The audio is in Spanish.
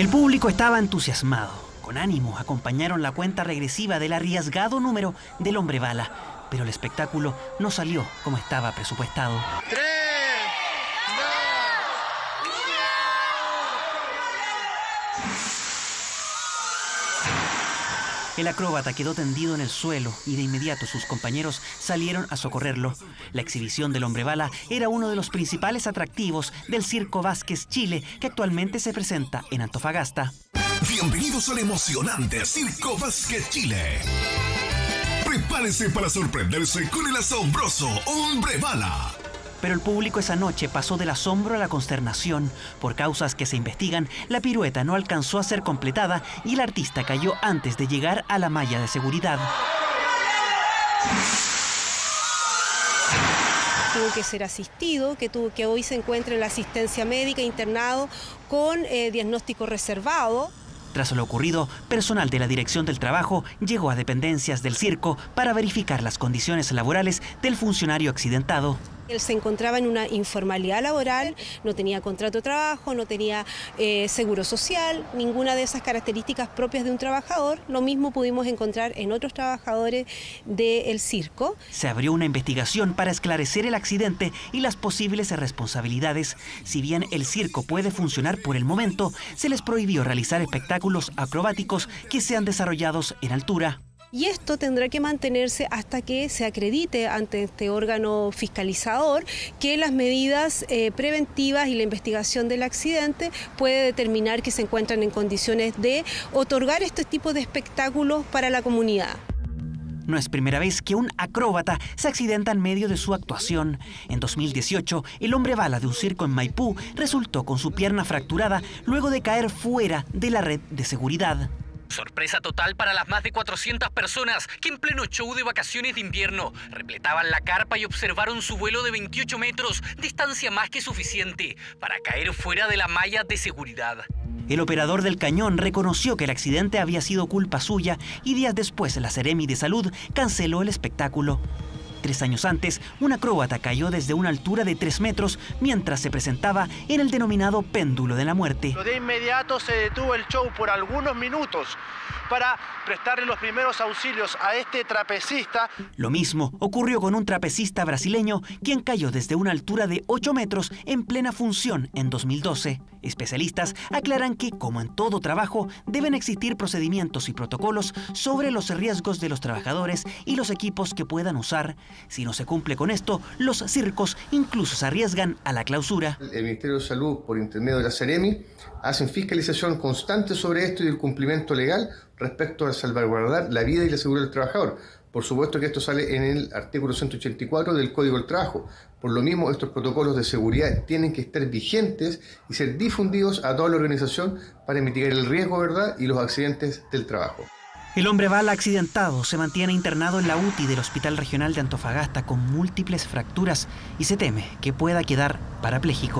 El público estaba entusiasmado. Con ánimo acompañaron la cuenta regresiva del arriesgado número del hombre bala, pero el espectáculo no salió como estaba presupuestado. El acróbata quedó tendido en el suelo y de inmediato sus compañeros salieron a socorrerlo. La exhibición del hombre bala era uno de los principales atractivos del Circo Vázquez Chile que actualmente se presenta en Antofagasta. Bienvenidos al emocionante Circo Vázquez Chile. Prepárese para sorprenderse con el asombroso hombre bala pero el público esa noche pasó del asombro a la consternación. Por causas que se investigan, la pirueta no alcanzó a ser completada y el artista cayó antes de llegar a la malla de seguridad. tuvo que ser asistido, que, tuvo, que hoy se encuentra en la asistencia médica internado con eh, diagnóstico reservado. Tras lo ocurrido, personal de la Dirección del Trabajo llegó a dependencias del circo para verificar las condiciones laborales del funcionario accidentado. Él se encontraba en una informalidad laboral, no tenía contrato de trabajo, no tenía eh, seguro social, ninguna de esas características propias de un trabajador. Lo mismo pudimos encontrar en otros trabajadores del circo. Se abrió una investigación para esclarecer el accidente y las posibles responsabilidades. Si bien el circo puede funcionar por el momento, se les prohibió realizar espectáculos acrobáticos que sean desarrollados en altura. Y esto tendrá que mantenerse hasta que se acredite ante este órgano fiscalizador que las medidas eh, preventivas y la investigación del accidente puede determinar que se encuentran en condiciones de otorgar este tipo de espectáculos para la comunidad. No es primera vez que un acróbata se accidenta en medio de su actuación. En 2018, el hombre bala de un circo en Maipú resultó con su pierna fracturada luego de caer fuera de la red de seguridad. Sorpresa total para las más de 400 personas que en pleno show de vacaciones de invierno repletaban la carpa y observaron su vuelo de 28 metros, distancia más que suficiente para caer fuera de la malla de seguridad. El operador del cañón reconoció que el accidente había sido culpa suya y días después la Seremi de Salud canceló el espectáculo. Tres años antes, un acróbata cayó desde una altura de tres metros mientras se presentaba en el denominado péndulo de la muerte. De inmediato se detuvo el show por algunos minutos para prestarle los primeros auxilios a este trapecista. Lo mismo ocurrió con un trapecista brasileño quien cayó desde una altura de 8 metros en plena función en 2012. Especialistas aclaran que, como en todo trabajo, deben existir procedimientos y protocolos sobre los riesgos de los trabajadores y los equipos que puedan usar. Si no se cumple con esto, los circos incluso se arriesgan a la clausura. El Ministerio de Salud, por intermedio de la Ceremi, hacen fiscalización constante sobre esto y el cumplimiento legal respecto a salvaguardar la vida y la seguridad del trabajador. Por supuesto que esto sale en el artículo 184 del Código del Trabajo. Por lo mismo, estos protocolos de seguridad tienen que estar vigentes y ser difundidos a toda la organización para mitigar el riesgo, ¿verdad?, y los accidentes del trabajo. El hombre bala accidentado se mantiene internado en la UTI del Hospital Regional de Antofagasta con múltiples fracturas y se teme que pueda quedar parapléjico.